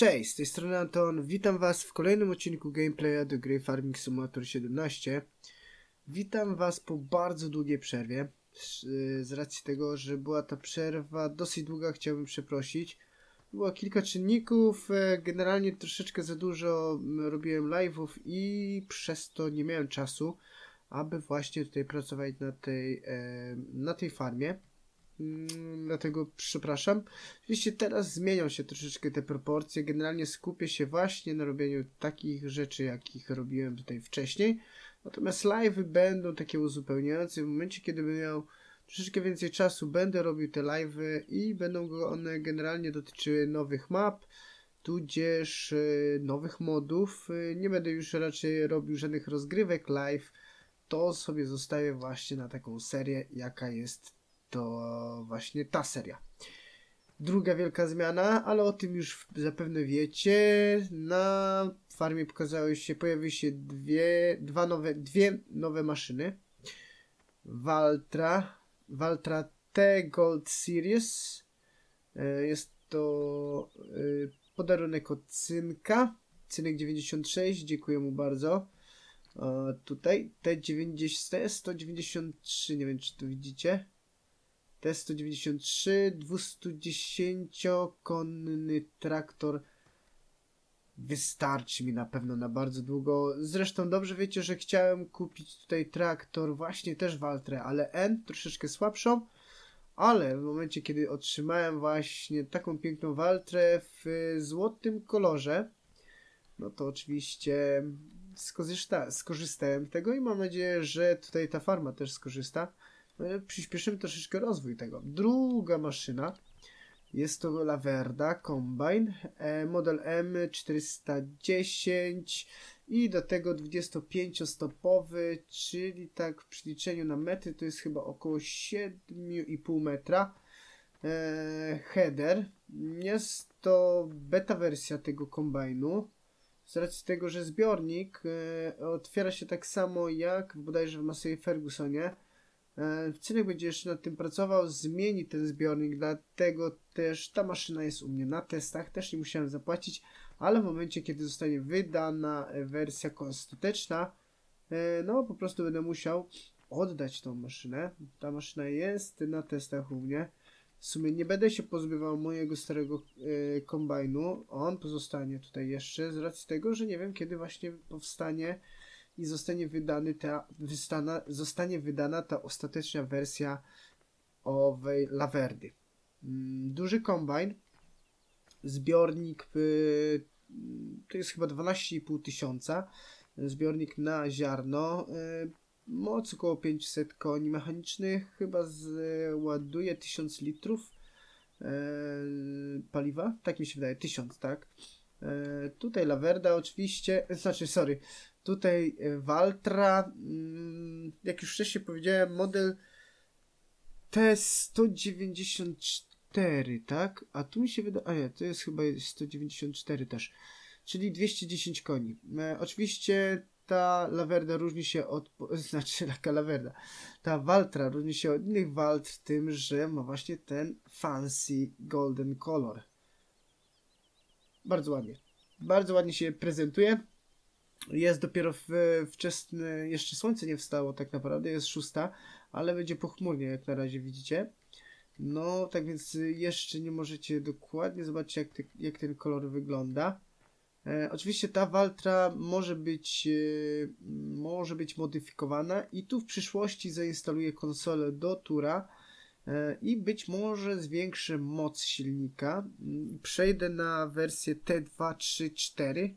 Cześć, z tej strony Anton. Witam Was w kolejnym odcinku gameplaya do gry Farming Simulator 17. Witam Was po bardzo długiej przerwie. Z, z racji tego, że była ta przerwa dosyć długa, chciałbym przeprosić. Było kilka czynników, e, generalnie troszeczkę za dużo robiłem live'ów i przez to nie miałem czasu, aby właśnie tutaj pracować na tej, e, na tej farmie. Mm, Dlatego przepraszam. Oczywiście teraz zmienią się troszeczkę te proporcje. Generalnie skupię się właśnie na robieniu takich rzeczy, jakich robiłem tutaj wcześniej. Natomiast live'y będą takie uzupełniające. W momencie, kiedy będę miał troszeczkę więcej czasu, będę robił te live'y i będą one generalnie dotyczyły nowych map, tudzież e, nowych modów. E, Nie będę już raczej robił żadnych rozgrywek live. To sobie zostawię właśnie na taką serię, jaka jest to właśnie ta seria. Druga wielka zmiana, ale o tym już zapewne wiecie. Na farmie pokazały się, pojawiły się dwie, dwa nowe, dwie nowe maszyny. Valtra, Valtra T Gold Series. E, Jest to e, podarunek od Cynka. Cynek 96, dziękuję mu bardzo. E, Tutaj T90, T193, nie wiem czy to widzicie. T193, 210-konny traktor wystarczy mi na pewno na bardzo długo. Zresztą dobrze wiecie, że chciałem kupić tutaj traktor, właśnie też Valtrę, ale N, troszeczkę słabszą, ale w momencie, kiedy otrzymałem właśnie taką piękną Valtrę w złotym kolorze, no to oczywiście skorzysta, skorzystałem z tego i mam nadzieję, że tutaj ta farma też skorzysta. Przyspieszymy troszeczkę rozwój tego. Druga maszyna jest to Laverda Combine, e, model M410 i do tego 25-stopowy, czyli tak w przeliczeniu na metry to jest chyba około 7,5 metra. E, header. Jest to beta wersja tego kombajnu. Z racji tego, że zbiornik e, otwiera się tak samo jak bodajże w Massey Fergusonie. E, Cynek będzie jeszcze nad tym pracował, zmieni ten zbiornik, dlatego też ta maszyna jest u mnie na testach, też nie musiałem zapłacić, ale w momencie, kiedy zostanie wydana wersja ostateczna, e, no po prostu będę musiał oddać tą maszynę. Ta maszyna jest na testach u mnie. W sumie nie będę się pozbywał mojego starego e, kombajnu, on pozostanie tutaj jeszcze z racji tego, że nie wiem kiedy właśnie powstanie i zostanie wydany ta, wystana, zostanie wydana ta ostateczna wersja owej lawerdy. Mm, Duży kombajn, zbiornik y, to jest chyba 12,5 tysiąca, zbiornik na ziarno, y, moc około 500 koni mechanicznych, chyba ładuje 1000 litrów y, paliwa, tak mi się wydaje, 1000, tak. Tutaj lawerda oczywiście, znaczy sorry, Tutaj Valtra, mm, jak już wcześniej powiedziałem, model T194, tak? A tu mi się wydaje, a nie, to jest chyba 194 też, czyli 210 koni. E, oczywiście ta lawerda różni się od, znaczy taka lawerda, ta Valtra różni się od innych Valtr tym, że ma właśnie ten fancy golden color. Bardzo ładnie. Bardzo ładnie się prezentuje. Jest dopiero wczesny, jeszcze słońce nie wstało tak naprawdę, jest szósta, ale będzie pochmurnie jak na razie widzicie. No, tak więc jeszcze nie możecie dokładnie zobaczyć jak, te, jak ten kolor wygląda. E, oczywiście ta Valtra może być, e, może być modyfikowana i tu w przyszłości zainstaluję konsolę do Tura i być może zwiększę moc silnika. Przejdę na wersję T234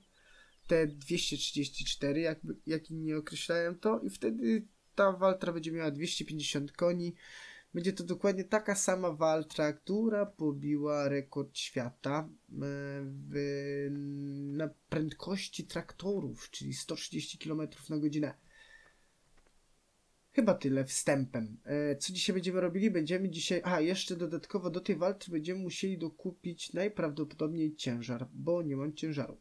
T234, jakby, jak inni określają to, i wtedy ta Waltra będzie miała 250 koni. Będzie to dokładnie taka sama Waltra, która pobiła rekord świata e, w, na prędkości traktorów, czyli 130 km na godzinę. Chyba tyle wstępem. E, co dzisiaj będziemy robili? Będziemy dzisiaj. A, jeszcze dodatkowo do tej walki będziemy musieli dokupić najprawdopodobniej ciężar, bo nie mam ciężaru.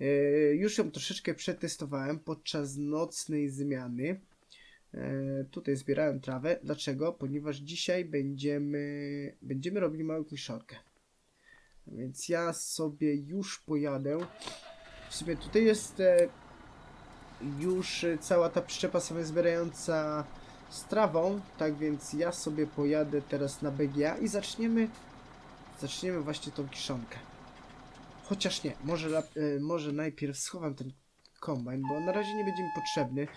E, już ją troszeczkę przetestowałem podczas nocnej zmiany. E, tutaj zbierałem trawę. Dlaczego? Ponieważ dzisiaj będziemy, będziemy robili małą kiszorkę. Więc ja sobie już pojadę. W sumie tutaj jest już e, cała ta przyczepa sobie zbierająca z trawą, tak więc ja sobie pojadę teraz na BGA i zaczniemy zaczniemy właśnie tą kiszonkę. Chociaż nie, może, e, może najpierw schowam ten kombajn, bo na razie nie będzie mi potrzebny.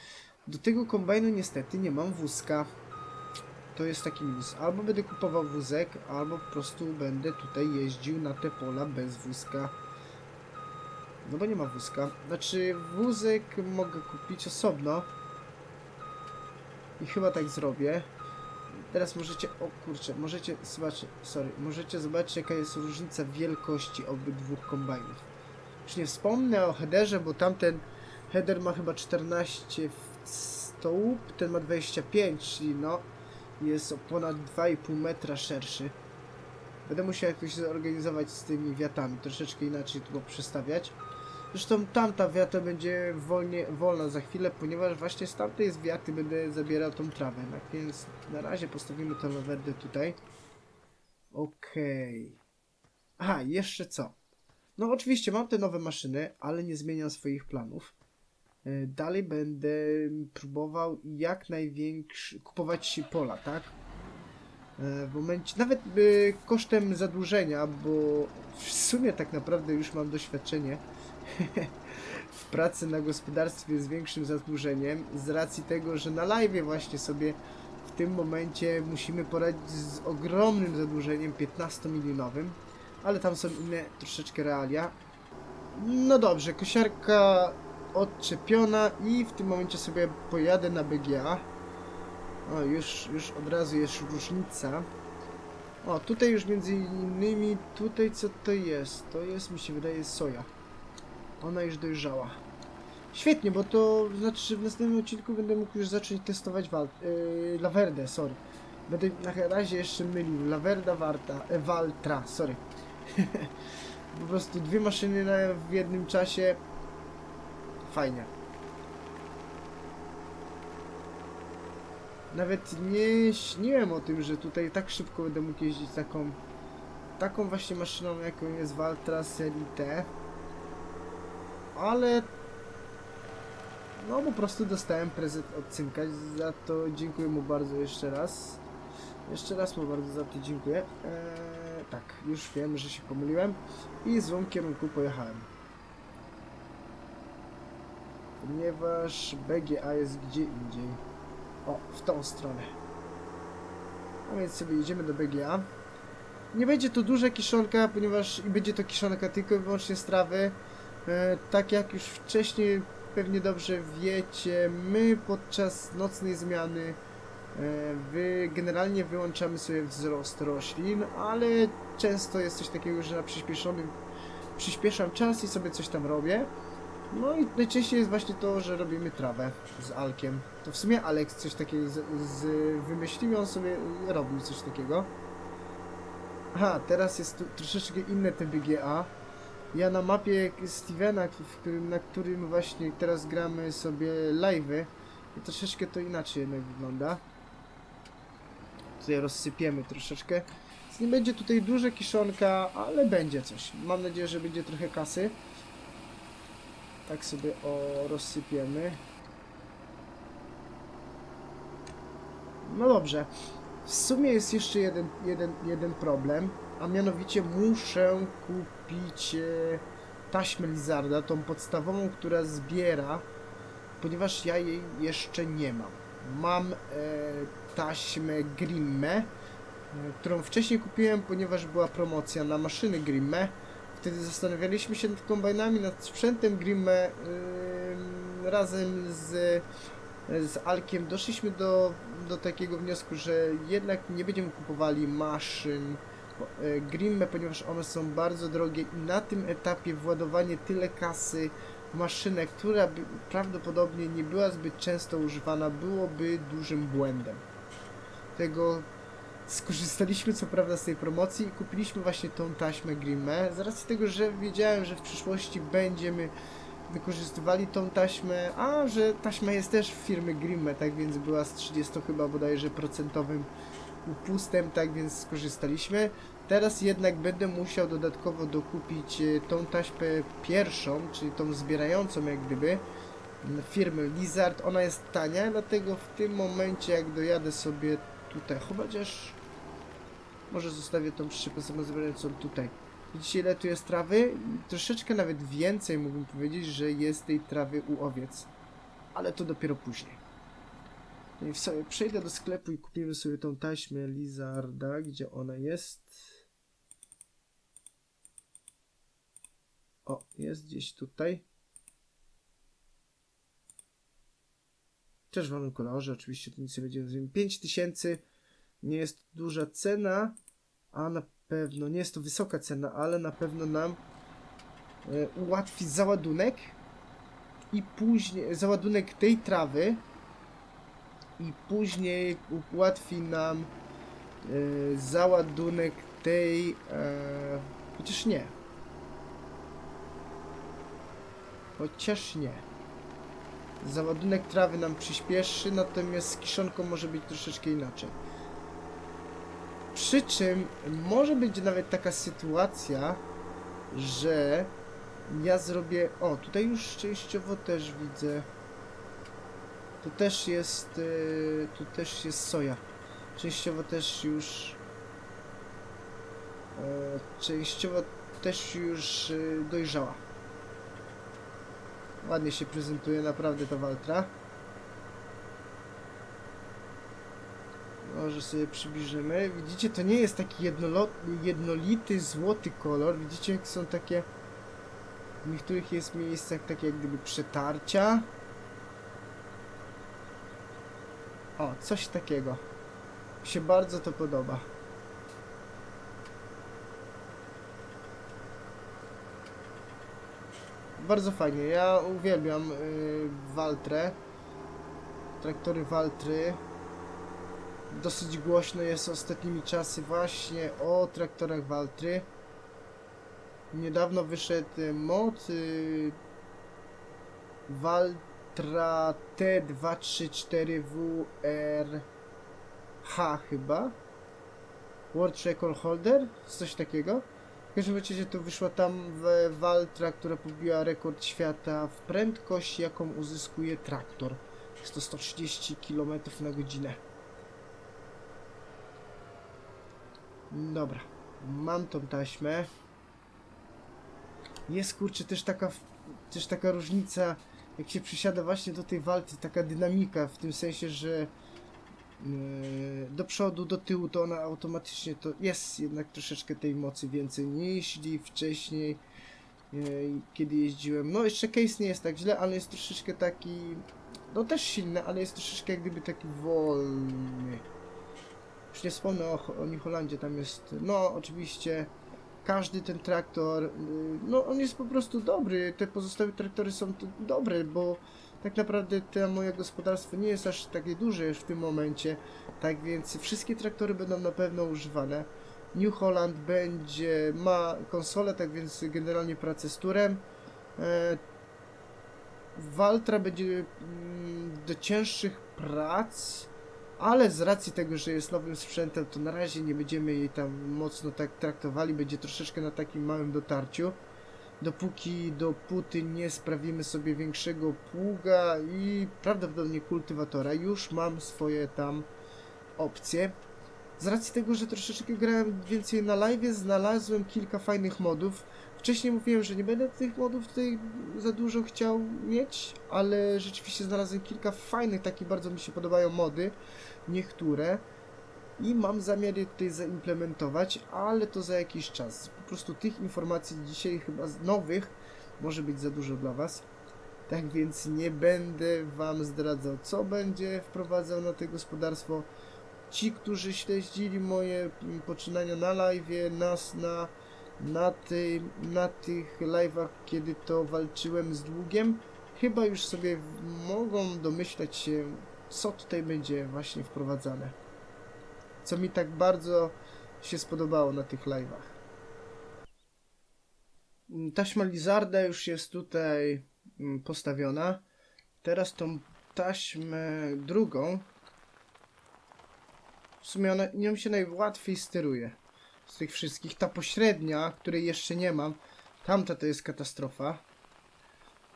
Do tego kombajnu niestety nie mam wózka. To jest taki minus. Albo będę kupował wózek, albo po prostu będę tutaj jeździł na te pola bez wózka. No bo nie ma wózka. Znaczy wózek mogę kupić osobno. I chyba tak zrobię. Teraz możecie, o kurczę, możecie zobaczyć, sorry, możecie zobaczyć jaka jest różnica wielkości obydwu kombajnów. Już nie wspomnę o headerze, bo tamten header ma chyba 14 w stołów, ten ma 25, czyli no jest o ponad 2,5 metra szerszy. Będę musiał jakoś zorganizować z tymi wiatami, troszeczkę inaczej to przestawiać. Zresztą tamta wiata będzie wolnie, wolna za chwilę, ponieważ właśnie z tamtej z wiaty będę zabierał tą trawę. Tak więc na razie postawimy tę lawerdę tutaj. Okej. Aha, jeszcze co? No oczywiście mam te nowe maszyny, ale nie zmieniam swoich planów. E, Dalej będę próbował jak największy kupować pola, tak? E, W momencie, nawet y, kosztem zadłużenia, bo w sumie tak naprawdę już mam doświadczenie w pracy na gospodarstwie z większym zadłużeniem, z racji tego, że na live właśnie sobie w tym momencie musimy poradzić z ogromnym zadłużeniem 15-milionowym, ale tam są inne troszeczkę realia. No dobrze, kosiarka odczepiona i w tym momencie sobie pojadę na BGA. O, już, już od razu jest różnica. O, tutaj już między innymi, tutaj co to jest? To jest, mi się wydaje, soja. Ona już dojrzała. Świetnie, bo to znaczy, że w następnym odcinku będę mógł już zacząć testować wal, yy, sorry. Będę na razie jeszcze mylił. Lawerda, warta, e, Waltra, sorry. po prostu dwie maszyny na, w jednym czasie. Fajnie. Nawet nie śniłem o tym, że tutaj tak szybko będę mógł jeździć taką taką właśnie maszyną, jaką jest Valtra serii T. Ale no po prostu dostałem prezent od Cynka, za to dziękuję mu bardzo jeszcze raz. Jeszcze raz mu bardzo za to dziękuję. Eee, tak, już wiem, że się pomyliłem i w złym kierunku pojechałem. Ponieważ BGA jest gdzie indziej. O, w tą stronę. A więc sobie jedziemy do BGA. Nie będzie to duża kiszonka, ponieważ i będzie to kiszonka tylko i wyłącznie z trawy. E, tak jak już wcześniej pewnie dobrze wiecie, my podczas nocnej zmiany e, wy generalnie wyłączamy sobie wzrost roślin, ale często jest coś takiego, że na przyspieszonym przyspieszam czas i sobie coś tam robię. No i najczęściej jest właśnie to, że robimy trawę z Alkiem. To w sumie Alex coś takiego z, z wymyślił on sobie robił coś takiego. Aha, teraz jest tu troszeczkę inne te BGA. Ja na mapie Stevena, którym, na którym właśnie teraz gramy sobie live'y, troszeczkę to inaczej jednak wygląda. Tutaj rozsypiemy troszeczkę. Nie będzie tutaj duża kiszonka, ale będzie coś. Mam nadzieję, że będzie trochę kasy. Tak sobie o rozsypiemy. No dobrze. W sumie jest jeszcze jeden, jeden, jeden problem, a mianowicie muszę kupić e, taśmę Lizarda, tą podstawową, która zbiera, ponieważ ja jej jeszcze nie mam. Mam e, taśmę Grimme, e, którą wcześniej kupiłem, ponieważ była promocja na maszyny Grimme. Wtedy zastanawialiśmy się nad kombajnami, nad sprzętem Grimme yy, razem z z Alkiem doszliśmy do, do takiego wniosku, że jednak nie będziemy kupowali maszyn e, Grimme, ponieważ one są bardzo drogie i na tym etapie władowanie tyle kasy w maszynę, która prawdopodobnie nie była zbyt często używana, byłoby dużym błędem. Tego skorzystaliśmy co prawda z tej promocji i kupiliśmy właśnie tą taśmę Grimme, z racji tego, że wiedziałem, że w przyszłości będziemy wykorzystywali tą taśmę, a że taśma jest też w firmy Grimme, tak więc była z 30 chyba bodajże procentowym upustem, tak więc skorzystaliśmy. Teraz jednak będę musiał dodatkowo dokupić e, tą taśmę pierwszą, czyli tą zbierającą jak gdyby firmy Lizard. Ona jest tania, dlatego w tym momencie jak dojadę sobie tutaj, chociaż może zostawię tą przyczepę samozbierającą tutaj. Widzicie ile tu jest trawy? Troszeczkę nawet więcej mógłbym powiedzieć, że jest tej trawy u owiec. Ale to dopiero później. No i w sobie przejdę do sklepu i kupimy sobie tą taśmę Lizarda, gdzie ona jest. O, jest gdzieś tutaj. W wolnym kolorze, oczywiście to nic nie będziemy 5000 nie jest duża cena, a na pewno nie jest to wysoka cena, ale na pewno nam e, ułatwi załadunek i później załadunek tej trawy i później ułatwi nam e, załadunek tej e, chociaż nie. Chociaż nie. Załadunek trawy nam przyspieszy natomiast z kiszonką może być troszeczkę inaczej przy czym może być nawet taka sytuacja, że ja zrobię. O, tutaj już częściowo też widzę. Tu też jest. Yy, tu też jest soja. Częściowo też już. Yy, częściowo też już yy, dojrzała. Ładnie się prezentuje naprawdę ta Waltra. Może sobie przybliżymy. Widzicie, to nie jest taki jednolity, złoty kolor. Widzicie, jak są takie... W niektórych jest miejscach takie jak gdyby przetarcia. O, coś takiego. Mi się bardzo to podoba. Bardzo fajnie. Ja uwielbiam yy, Waltrę. Traktory Waltry dosyć głośno jest ostatnimi czasy właśnie o traktorach Waltry. Niedawno wyszedł mod y, Valtra T234WRH chyba. World Record Holder? Coś takiego. W każdym razie to wyszła tam w Valtra, która pobiła rekord świata w prędkość, jaką uzyskuje traktor. Jest to 130 km na godzinę. Dobra, mam tą taśmę. Jest kurczę też taka, też taka różnica, jak się przysiada właśnie do tej walki, taka dynamika, w tym sensie, że yy, do przodu, do tyłu, to ona automatycznie to jest jednak troszeczkę tej mocy więcej niż wcześniej, yy, kiedy jeździłem. No jeszcze case nie jest tak źle, ale jest troszeczkę taki, no też silny, ale jest troszeczkę jak gdyby taki wolny. Już nie wspomnę o, o New Holandzie, tam jest, no oczywiście każdy ten traktor, y, no on jest po prostu dobry, te pozostałe traktory są dobre, bo tak naprawdę to moje gospodarstwo nie jest aż takie duże już w tym momencie, tak więc wszystkie traktory będą na pewno używane. New Holland będzie, ma konsolę, tak więc generalnie pracę z turem. E, Waltra będzie mm, do cięższych prac, ale z racji tego, że jest nowym sprzętem, to na razie nie będziemy jej tam mocno tak traktowali, będzie troszeczkę na takim małym dotarciu. Dopóki do puty nie sprawimy sobie większego pługa i prawdopodobnie kultywatora, już mam swoje tam opcje. Z racji tego, że troszeczkę grałem więcej na live, znalazłem kilka fajnych modów. Wcześniej mówiłem, że nie będę tych modów tutaj za dużo chciał mieć, ale rzeczywiście znalazłem kilka fajnych, takich bardzo mi się podobają mody, niektóre. I mam zamiar je tutaj zaimplementować, ale to za jakiś czas. Po prostu tych informacji dzisiaj chyba nowych może być za dużo dla Was. Tak więc nie będę Wam zdradzał, co będzie wprowadzał na to gospodarstwo. Ci, którzy śledzili moje poczynania na live, nas na na, tej, na tych live'ach, kiedy to walczyłem z długiem, chyba już sobie mogą domyślać się, co tutaj będzie właśnie wprowadzane. Co mi tak bardzo się spodobało na tych live'ach. Taśma Lizarda już jest tutaj mm, postawiona. Teraz tą taśmę drugą w sumie ona, nią się najłatwiej steruje. Z tych wszystkich. Ta pośrednia, której jeszcze nie mam, tamta to jest katastrofa.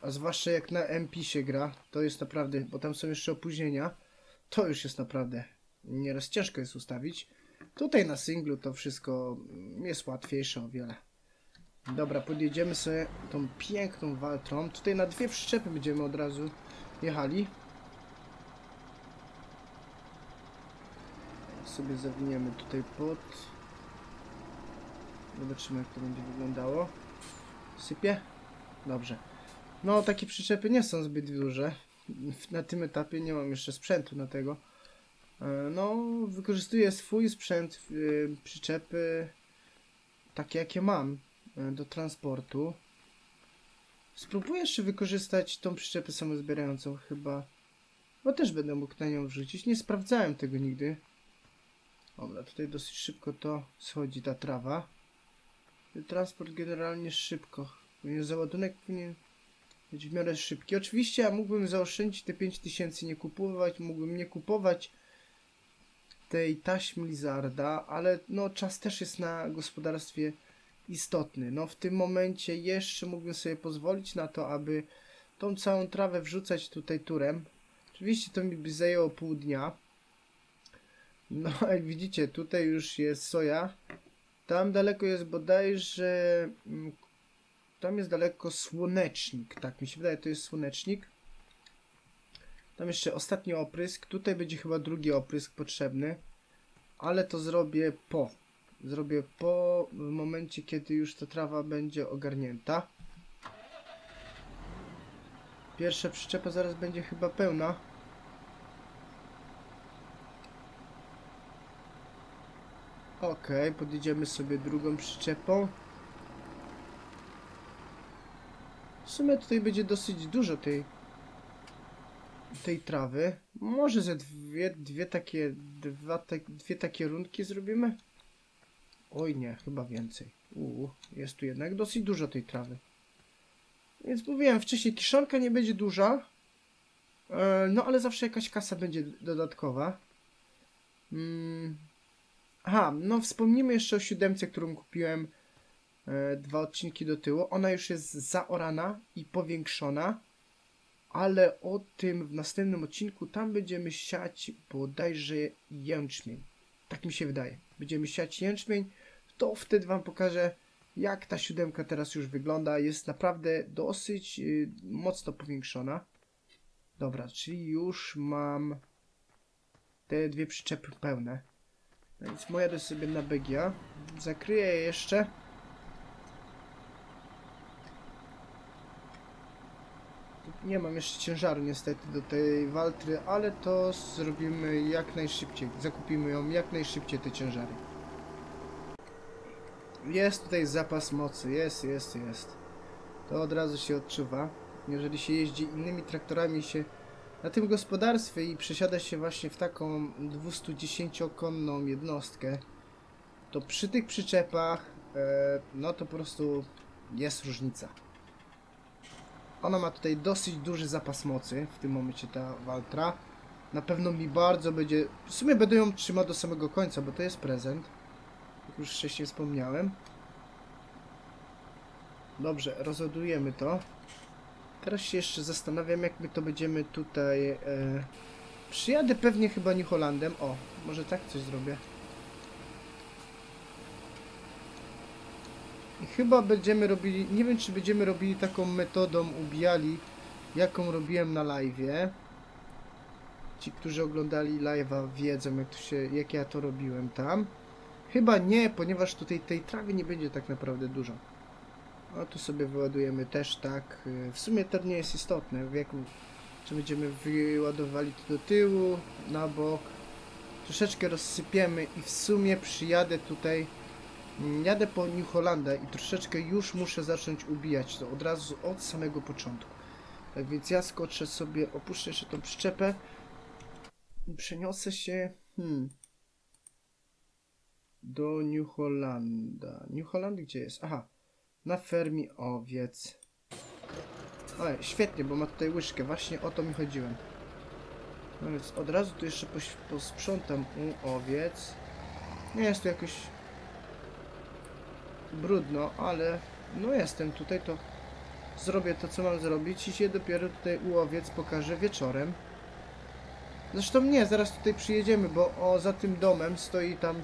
A zwłaszcza jak na MP się gra, to jest naprawdę, bo tam są jeszcze opóźnienia, to już jest naprawdę nieraz ciężko jest ustawić. Tutaj na singlu to wszystko jest łatwiejsze o wiele. Dobra, podjedziemy sobie tą piękną Waltrą. Tutaj na dwie przyczepy będziemy od razu jechali. Sobie zawiniemy tutaj pod. Zobaczymy jak to będzie wyglądało. Sypie? Dobrze. No, takie przyczepy nie są zbyt duże. Na tym etapie nie mam jeszcze sprzętu na tego. E, No, wykorzystuję swój sprzęt, y, przyczepy takie jakie mam y, do transportu. Spróbuję jeszcze wykorzystać tą przyczepę samozbierającą chyba. Bo też będę mógł na nią wrzucić. Nie sprawdzałem tego nigdy. Dobra, tutaj dosyć szybko to schodzi ta trawa. Transport generalnie szybko. Powinien załadunek powinien być w miarę szybki. Oczywiście ja mógłbym zaoszczędzić te 5000, nie kupować, mógłbym nie kupować tej taśmy Lizarda, ale no czas też jest na gospodarstwie istotny. No w tym momencie jeszcze mógłbym sobie pozwolić na to, aby tą całą trawę wrzucać tutaj turem. Oczywiście to mi by zajęło pół dnia. No jak widzicie, tutaj już jest soja. Tam daleko jest bodajże... mm, Tam jest daleko słonecznik. Tak mi się wydaje, to jest słonecznik. Tam jeszcze ostatni oprysk. Tutaj będzie chyba drugi oprysk potrzebny. Ale to zrobię po. Zrobię po momencie, kiedy już ta trawa będzie ogarnięta. Pierwsza przyczepa zaraz będzie chyba pełna. Okej, podjedziemy sobie drugą przyczepą. W sumie tutaj będzie dosyć dużo tej tej trawy. Może ze dwie, dwie takie dwa, te, dwie takie rundki zrobimy? Oj nie, chyba więcej. Jest tu jednak dosyć dużo tej trawy. Więc mówiłem wcześniej, kiszonka nie będzie duża. E, no ale zawsze jakaś kasa będzie dodatkowa. Mm. Aha, no wspomnimy jeszcze o siódemce, którą kupiłem e, dwa odcinki do tyłu. Ona już jest zaorana i powiększona ale o tym w następnym odcinku. Tam będziemy siać bodajże jęczmień. Tak mi się wydaje. Będziemy siać jęczmień. To wtedy Wam pokażę, jak ta siódemka teraz już wygląda. Jest naprawdę dosyć y, mocno powiększona. Dobra, czyli już mam te dwie przyczepy pełne. Więc moja sobie na BGA. Zakryję je jeszcze. Nie mam jeszcze ciężaru niestety do tej Waltry, ale to zrobimy jak najszybciej. Zakupimy ją jak najszybciej te ciężary. Jest tutaj zapas mocy, jest, jest, jest. To od razu się odczuwa. Jeżeli się jeździ innymi traktorami się na tym gospodarstwie i przesiada się właśnie w taką 210-konną jednostkę, to przy tych przyczepach, e, no to po prostu jest różnica. Ona ma tutaj dosyć duży zapas mocy, w tym momencie ta Waltra. Na pewno mi bardzo będzie... W sumie będę ją trzymał do samego końca, bo to jest prezent. Jak już wcześniej wspomniałem. Dobrze, rozładujemy to. Teraz się jeszcze zastanawiam, jak my to będziemy tutaj... E... Przyjadę pewnie chyba New Hollandem. O, może tak coś zrobię. I chyba będziemy robili, nie wiem czy będziemy robili taką metodą, ubijali, jaką robiłem na live'ie. Ci, którzy oglądali live'a wiedzą jak, to się, jak ja to robiłem tam. Chyba nie, ponieważ tutaj tej trawy nie będzie tak naprawdę dużo. No tu sobie wyładujemy też tak. W sumie to nie jest istotne, w jaką, czy będziemy wyładowali to do tyłu, na bok. Troszeczkę rozsypiemy i w sumie przyjadę tutaj Jadę po New Hollanda i troszeczkę już muszę zacząć ubijać to od razu od samego początku. Tak więc ja skoczę sobie, opuszczę jeszcze tą przyczepę przeniosę się hmm, do New Hollanda. New Holland gdzie jest? Aha, na fermie owiec. Ale świetnie, bo ma tutaj łyżkę, właśnie o to mi chodziłem. No więc od razu tu jeszcze posprzątam u owiec. Nie jest tu jakoś brudno, ale no jestem tutaj, to zrobię to, co mam zrobić i się dopiero tutaj ułowiec pokaże wieczorem. Zresztą nie, zaraz tutaj przyjedziemy, bo o, za tym domem stoi tam,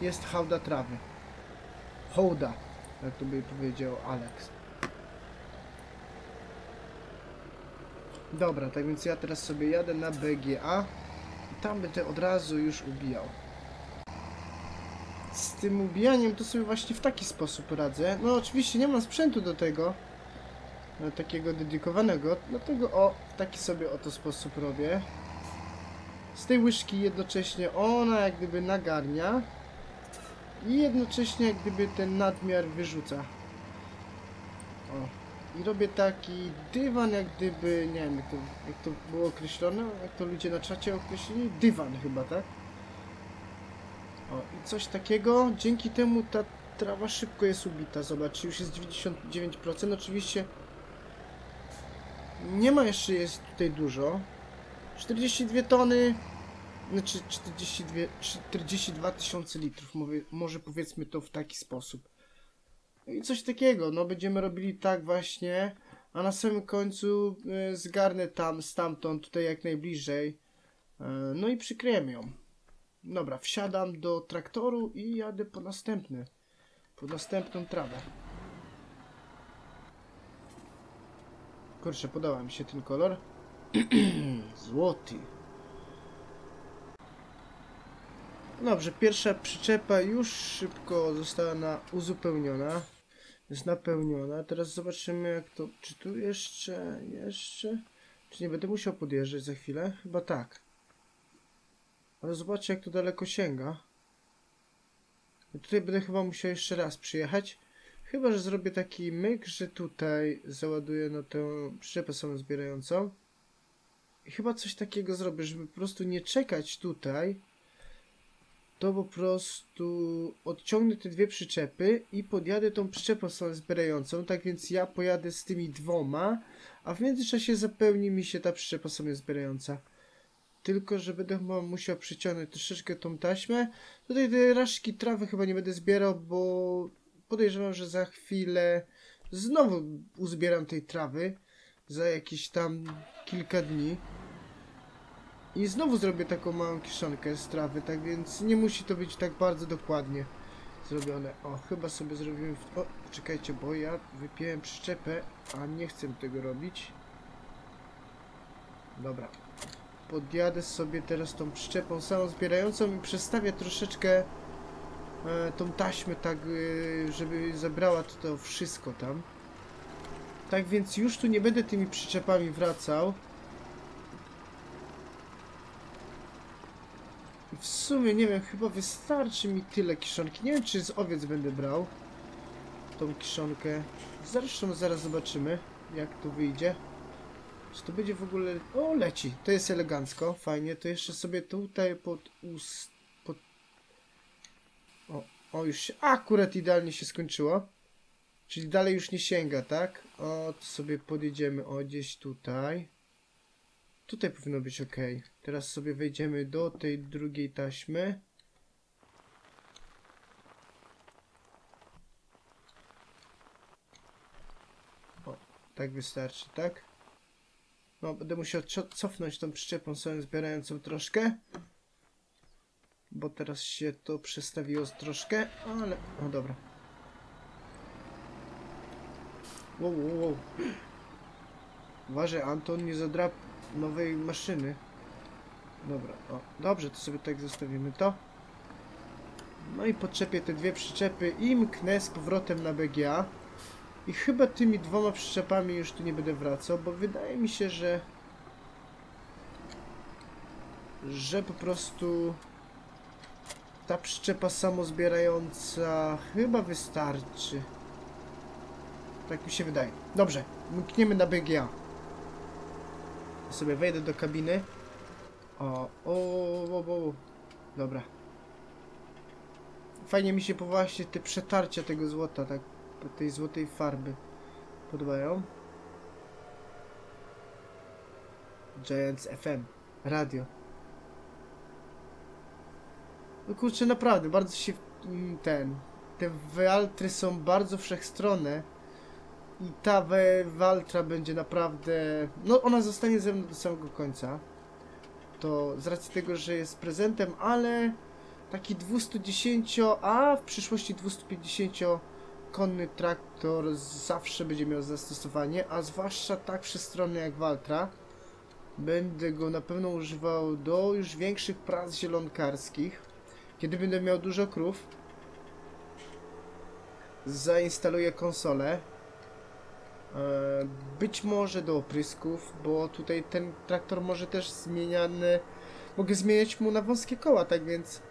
jest hałda trawy. Hołda, jak to by powiedział Alex. Dobra, tak więc ja teraz sobie jadę na BGA i tam będę od razu już ubijał. Z tym ubijaniem to sobie właśnie w taki sposób radzę. No oczywiście nie mam sprzętu do tego, e, takiego dedykowanego, dlatego o, w taki sobie oto sposób robię. Z tej łyżki jednocześnie ona jak gdyby nagarnia i jednocześnie jak gdyby ten nadmiar wyrzuca. O. I robię taki dywan jak gdyby, nie wiem jak to, jak to było określone, jak to ludzie na czacie określili, dywan chyba, tak? O, i coś takiego, dzięki temu ta trawa szybko jest ubita, zobacz, już jest 99%, oczywiście nie ma jeszcze jest tutaj dużo, 42 tony, znaczy 42, 42 tysiące litrów, mówię, może powiedzmy to w taki sposób. No I coś takiego, no będziemy robili tak właśnie, a na samym końcu y, zgarnę tam, stamtąd, tutaj jak najbliżej, y, no i przykryjemy ją. Dobra, wsiadam do traktoru i jadę po następny, po następną trawę. Kurczę, podoba mi się ten kolor. Złoty. Dobrze, pierwsza przyczepa już szybko została na, uzupełniona. Jest napełniona. Teraz zobaczymy jak to... Czy tu jeszcze... Jeszcze... Czy nie będę musiał podjeżdżać za chwilę? Chyba tak. Ale zobaczcie jak to daleko sięga. Tutaj będę chyba musiał jeszcze raz przyjechać. Chyba, że zrobię taki myk, że tutaj załaduję na tę przyczepę samozbierającą. I chyba coś takiego zrobię, żeby po prostu nie czekać tutaj. To po prostu odciągnę te dwie przyczepy i podjadę tą przyczepą samozbierającą. Tak więc ja pojadę z tymi dwoma, a w międzyczasie zapełni mi się ta przyczepa samozbierająca. Tylko, że będę chyba musiał przyciągnąć troszeczkę tą taśmę. Tutaj te raszki trawy chyba nie będę zbierał, bo podejrzewam, że za chwilę znowu uzbieram tej trawy. Za jakieś tam kilka dni. I znowu zrobię taką małą kiszonkę z trawy, tak więc nie musi to być tak bardzo dokładnie zrobione. O, chyba sobie zrobimy... W... O, czekajcie, bo ja wypiłem przyczepę, a nie chcę tego robić. Dobra. Podjadę sobie teraz tą przyczepą samą zbierającą i przestawię troszeczkę e, tą taśmę tak, e, żeby zebrała to, to wszystko tam. Tak więc już tu nie będę tymi przyczepami wracał. W sumie nie wiem, chyba wystarczy mi tyle kiszonki. Nie wiem, czy z owiec będę brał tą kiszonkę. Zresztą zaraz zobaczymy, jak to wyjdzie. Czy to będzie w ogóle... O, leci. To jest elegancko, fajnie. To jeszcze sobie tutaj pod ust... Pod... O, o, już się... Akurat idealnie się skończyło. Czyli dalej już nie sięga, tak? O, to sobie podjedziemy, o, gdzieś tutaj. Tutaj powinno być ok. Teraz sobie wejdziemy do tej drugiej taśmy. O, tak wystarczy, tak? No, będę musiał cofnąć tą przyczepą sobie zbierającą troszkę. Bo teraz się to przestawiło troszkę, ale... O, dobra. Wow, wow, wow. Uważaj, Anton nie zadrap nowej maszyny. Dobra, o, dobrze, to sobie tak zostawimy to. No i podczepię te dwie przyczepy i mknę z powrotem na BGA. I chyba tymi dwoma przyczepami już tu nie będę wracał, bo wydaje mi się, że... Że po prostu... Ta przyczepa samozbierająca chyba wystarczy. Tak mi się wydaje. Dobrze, mkniemy na BGA. Sobie wejdę do kabiny. O, o, o, o, Dobra. Fajnie mi się po właśnie te przetarcia tego złota, tak, tej złotej farby podobają. Giants FM, radio. No kurczę, naprawdę, bardzo się ten, te Waltry są bardzo wszechstronne i ta Waltra będzie naprawdę... No ona zostanie ze mną do samego końca. To z racji tego, że jest prezentem, ale taki 210, a w przyszłości 250 konny traktor zawsze będzie miał zastosowanie, a zwłaszcza tak wszechstronny jak Waltra. Będę go na pewno używał do już większych prac zielonkarskich. Kiedy będę miał dużo krów, zainstaluję konsolę. E, Być może do oprysków, bo tutaj ten traktor może też zmieniany. Mogę zmieniać mu na wąskie koła, tak więc.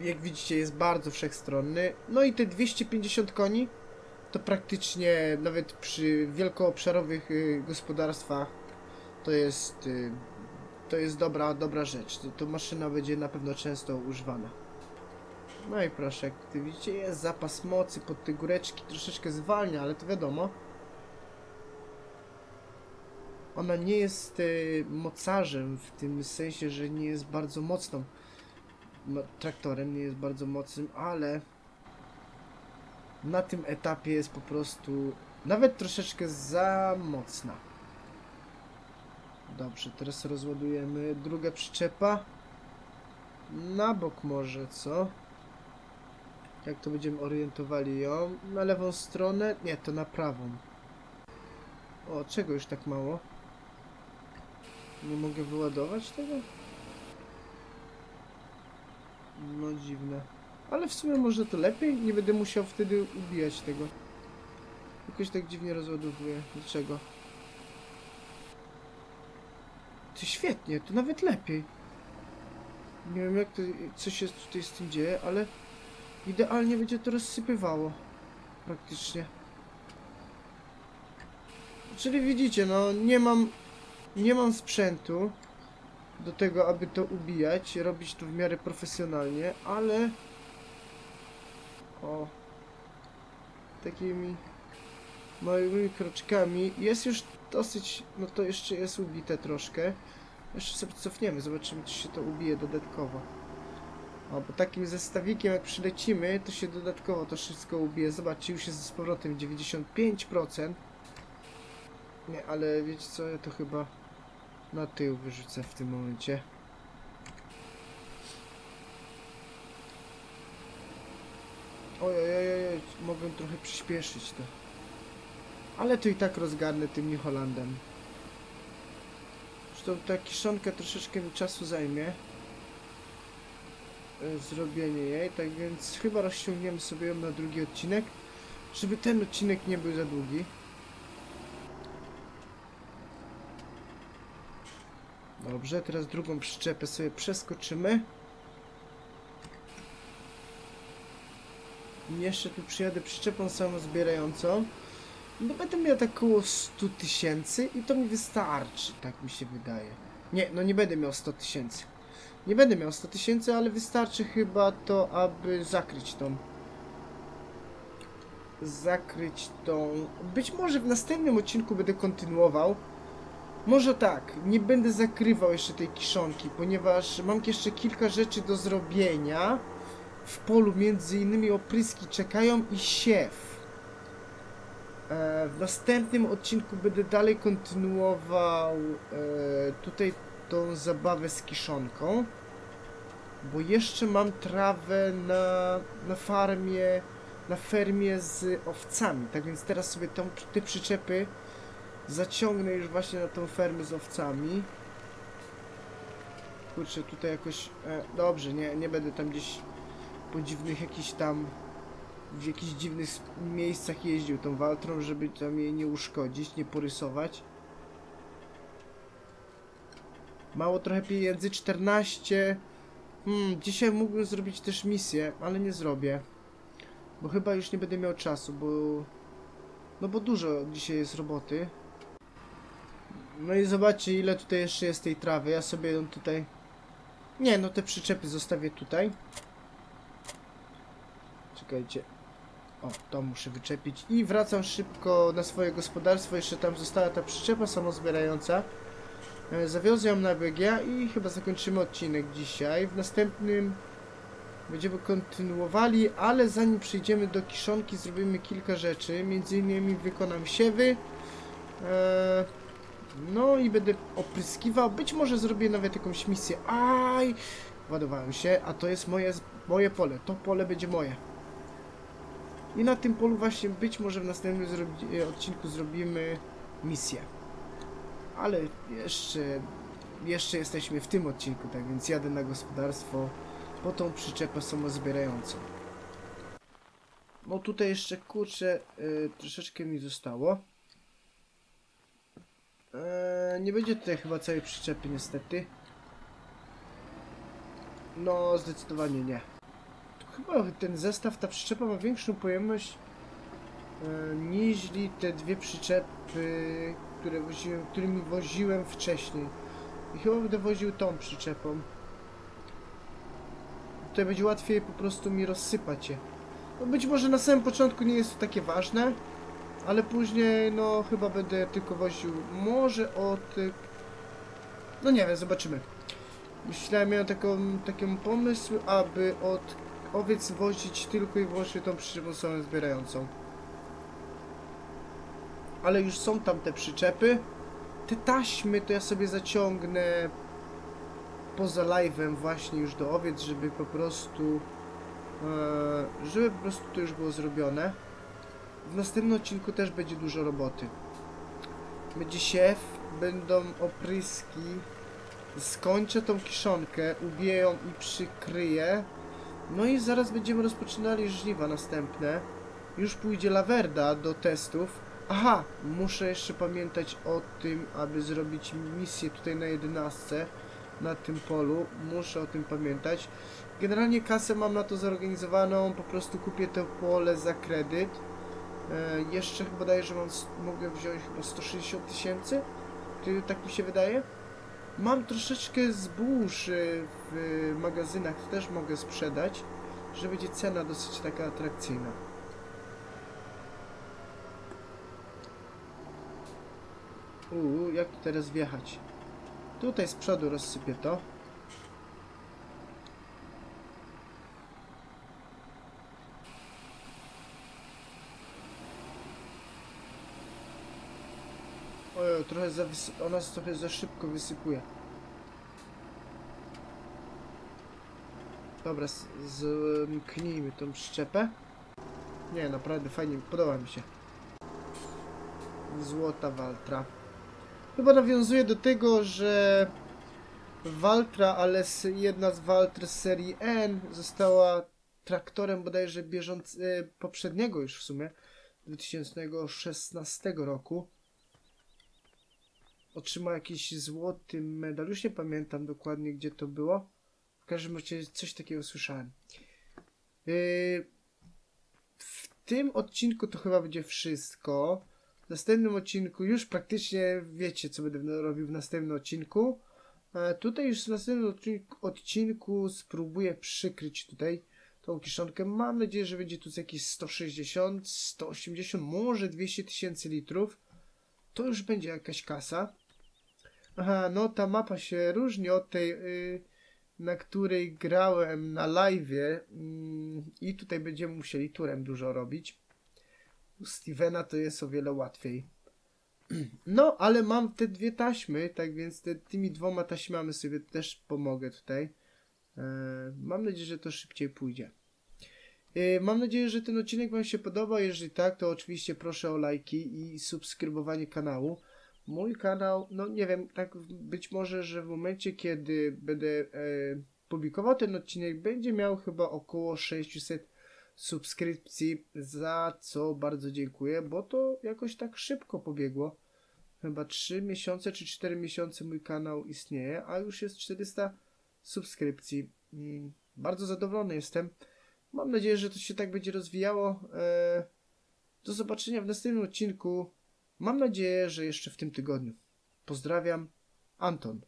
Jak widzicie, jest bardzo wszechstronny. No i te 250 koni to praktycznie nawet przy wielkoobszarowych y, gospodarstwach to jest y, to jest dobra, dobra rzecz. To, to maszyna będzie na pewno często używana. No i proszę, jak ty widzicie, jest zapas mocy pod te góreczki, troszeczkę zwalnia, ale to wiadomo. Ona nie jest y, mocarzem w tym sensie, że nie jest bardzo mocną traktorem, nie jest bardzo mocnym, ale na tym etapie jest po prostu nawet troszeczkę za mocna. Dobrze, teraz rozładujemy druga przyczepa. Na bok może, co? Jak to będziemy orientowali ją? Na lewą stronę? Nie, to na prawą. O, czego już tak mało? Nie mogę wyładować tego? No dziwne. Ale w sumie może to lepiej? Nie będę musiał wtedy ubijać tego. Jakoś tak dziwnie rozładowuję. Dlaczego? To świetnie, to nawet lepiej. Nie wiem jak to, co się tutaj z tym dzieje, ale idealnie będzie to rozsypywało. Praktycznie. Czyli widzicie, no nie mam, nie mam sprzętu do tego, aby to ubijać, robić to w miarę profesjonalnie, ale o takimi małymi kroczkami jest już dosyć, no to jeszcze jest ubite troszkę. Jeszcze sobie cofniemy, zobaczymy czy się to ubije dodatkowo. O, bo takim zestawikiem jak przylecimy, to się dodatkowo to wszystko ubije. Zobaczcie, już jest z powrotem 95%. Nie, ale wiecie co, ja to chyba na tył wyrzucę w tym momencie. Oj, oj, oj, oj, mogę trochę przyspieszyć to. Ale to i tak rozgarnę tym New Hollandem. Zresztą ta kiszonka troszeczkę mi czasu zajmie. E, Zrobienie jej, tak więc chyba rozciągniemy sobie ją na drugi odcinek. Żeby ten odcinek nie był za długi. Dobrze, teraz drugą przyczepę sobie przeskoczymy. I jeszcze tu przyjadę przyczepą samozbierającą. No będę miał tak około 100 tysięcy i to mi wystarczy, tak mi się wydaje. Nie, no nie będę miał 100 tysięcy. Nie będę miał 100 tysięcy, ale wystarczy chyba to, aby zakryć tą... Zakryć tą... Być może w następnym odcinku będę kontynuował. Może tak, nie będę zakrywał jeszcze tej kiszonki, ponieważ mam jeszcze kilka rzeczy do zrobienia. W polu między innymi opryski czekają i siew. E, W następnym odcinku będę dalej kontynuował e, tutaj tą zabawę z kiszonką. Bo jeszcze mam trawę na, na farmie, na fermie z owcami. Tak więc teraz sobie tą, te przyczepy zaciągnę już właśnie na tą fermę z owcami. Kurczę, tutaj jakoś... E, dobrze, nie, nie będę tam gdzieś po dziwnych jakichś tam w jakichś dziwnych miejscach jeździł tą Waltrą, żeby tam jej nie uszkodzić, nie porysować. Mało trochę pieniędzy, 14. Hmm, dzisiaj mógłbym zrobić też misję, ale nie zrobię. Bo chyba już nie będę miał czasu, bo... No bo dużo dzisiaj jest roboty. No i zobaczcie ile tutaj jeszcze jest tej trawy. Ja sobie ją tutaj... Nie, no te przyczepy zostawię tutaj. Czekajcie. O, to muszę wyczepić. I wracam szybko na swoje gospodarstwo. Jeszcze tam została ta przyczepa samozbierająca. E, Zawiozę na BGA i chyba zakończymy odcinek dzisiaj. W następnym Będziemy kontynuowali, ale zanim przejdziemy do kiszonki, zrobimy kilka rzeczy. Między innymi wykonam siewy. E, no i będę opryskiwał. Być może zrobię nawet jakąś misję. Aj! Ładowałem się, a to jest moje, moje pole. To pole będzie moje. I na tym polu właśnie być może w następnym e, odcinku zrobimy misję. Ale jeszcze, jeszcze jesteśmy w tym odcinku, tak więc jadę na gospodarstwo po tą przyczepę samozbierającą. No tutaj jeszcze kurczę y, troszeczkę mi zostało. Eee, nie będzie tutaj chyba całej przyczepy niestety. No zdecydowanie nie. To chyba ten zestaw, ta przyczepa ma większą pojemność e, niż te dwie przyczepy, które woziłem, którymi woziłem wcześniej. I chyba będę woził tą przyczepą. Tutaj będzie łatwiej po prostu mi rozsypać je. No być może na samym początku nie jest to takie ważne, ale później no chyba będę tylko woził może od... No nie wiem, zobaczymy. Myślałem, miałem taką, taką pomysł, aby od owiec wozić tylko i wyłącznie tą przyczepą zbierającą. Ale już są tam te przyczepy. Te taśmy to ja sobie zaciągnę poza live'em właśnie już do owiec, żeby po prostu e, żeby po prostu to już było zrobione. W następnym odcinku też będzie dużo roboty. Będzie siew, będą opryski, skończę tą kiszonkę, ubiję ją i przykryję. No i zaraz będziemy rozpoczynali żniwa następne. Już pójdzie lawerda do testów. Aha, muszę jeszcze pamiętać o tym, aby zrobić misję tutaj na 11 na tym polu. Muszę o tym pamiętać. Generalnie kasę mam na to zorganizowaną, po prostu kupię to pole za kredyt. E, jeszcze chyba daje, że mam, mogę wziąć chyba 160 tysięcy. Tak mi się wydaje. Mam troszeczkę zbóż w magazynach, też mogę sprzedać, że będzie cena dosyć taka atrakcyjna. Uuu, jak teraz wjechać? Tutaj z przodu rozsypię to. Oj, trochę za ona trochę za szybko wysypuje. Dobra, zmknijmy tą szczepę. Nie, naprawdę fajnie, podoba mi się. Złota Waltra. Chyba nawiązuje do tego, że Waltra, ale jedna z Waltr z serii N została traktorem bodajże bieżąc, e, poprzedniego już w sumie, 2016 roku. Otrzymał jakiś złoty medal, już nie pamiętam dokładnie gdzie to było. W każdym razie coś takiego słyszałem. E, w tym odcinku to chyba będzie wszystko. W następnym odcinku już praktycznie wiecie, co będę robił w następnym odcinku. E, tutaj już w następnym odcinku spróbuję przykryć tutaj tą kiszonkę. Mam nadzieję, że będzie tu jakieś 160, 180, może 200 tysięcy litrów. To już będzie jakaś kasa. Aha, no ta mapa się różni od tej, yy, na której grałem na live yy, i tutaj będziemy musieli turem dużo robić. Stevena to jest o wiele łatwiej. No, ale mam te dwie taśmy, tak więc te, tymi dwoma taśmami sobie też pomogę tutaj. E, mam nadzieję, że to szybciej pójdzie. E, mam nadzieję, że ten odcinek Wam się podoba. Jeżeli tak, to oczywiście proszę o lajki i subskrybowanie kanału. Mój kanał, no nie wiem, tak być może, że w momencie, kiedy będę e, publikował ten odcinek, będzie miał chyba około 600 subskrypcji, za co bardzo dziękuję, bo to jakoś tak szybko pobiegło. Chyba 3 miesiące czy 4 miesiące mój kanał istnieje, a już jest 400 subskrypcji. Bardzo zadowolony jestem. Mam nadzieję, że to się tak będzie rozwijało. E, do zobaczenia w następnym odcinku. Mam nadzieję, że jeszcze w tym tygodniu. Pozdrawiam, Anton.